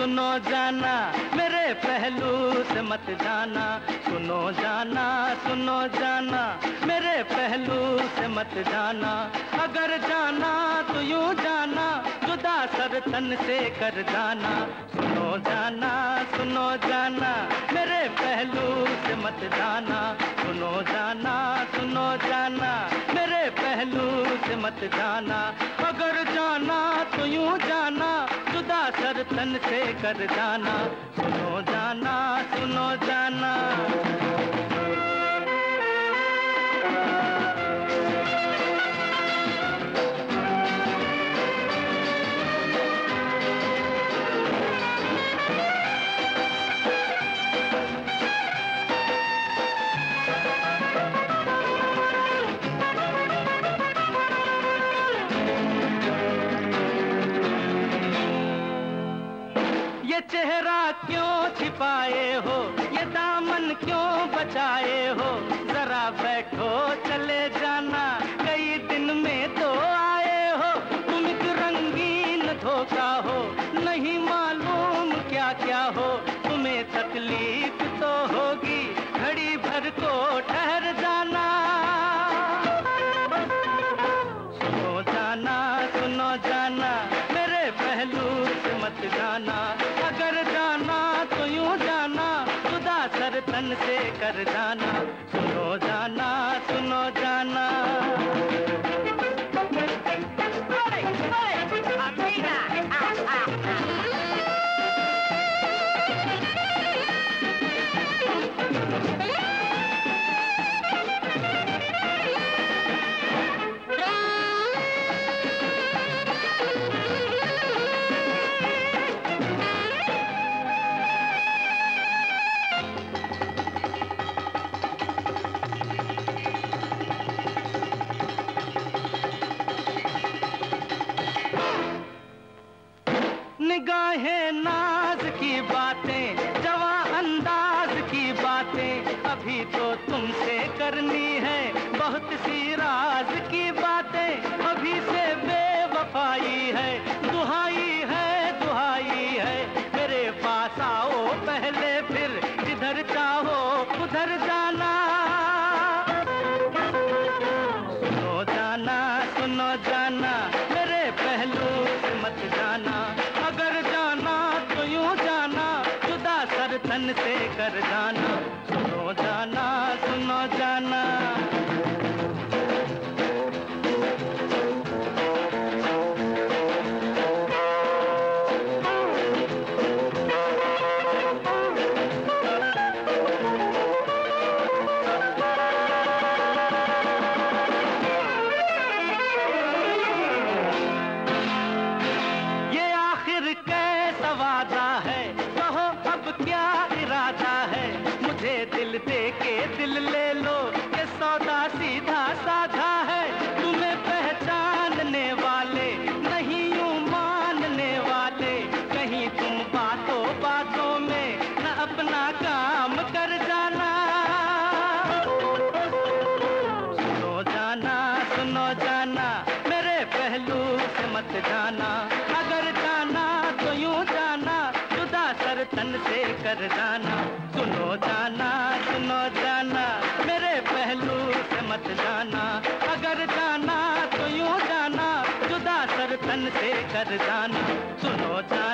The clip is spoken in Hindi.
सुनो जाना, मेरे पहलू से मत जाना। सुनो जाना सुनो जाना, मेरे पहलू से मत जाना। अगर जाना तो यूँ जाना, जुदा सर तन से कर जाना। सुनो जाना सुनो जाना, मेरे पहलू से मत जाना। सुनो जाना सुनो जाना, मेरे पहलू से मत जाना। अगर जाना तो यूँ जाना जुदा सर तन से कर जाना सुनो जाना सुनो जाना। चेहरा क्यों छिपाए हो? ये दामन क्यों बचाए हो? जरा बैठो, चले जाना। कई दिन में तो आए हो। तुम एक रंगीन धोखा हो। नहीं मालूम क्या क्या हो। तुम्हें तकलीफ़ तो होगी। घड़ी भर को ठहर जाना। सुनो जाना सुनो जाना। मेरे पहलू से मत जाना। निगाहें नाज की बातें जवा अंदाज की बातें। अभी तो तुमसे करनी है बहुत सी राज की बातें। अभी से बेवफाई है, दुहाई है दुहाई है। मेरे पास आओ पहले फिर, जिधर चाहो उधर जाना। सुनो जाना सुनो जाना, मेरे पहलू मत जाना। कर जाना सीधा साधा है, तुम्हें पहचानने वाले, नहीं यूँ मानने वाले। कहीं तुम बातों बातों में न अपना काम कर जाना। सुनो जाना सुनो जाना, मेरे पहलू से मत जाना। अगर जाना तो यूँ जाना जुदा सर तन से कर जाना। सुनो जाना सुनो जाना। कर जाना। सुनो जाना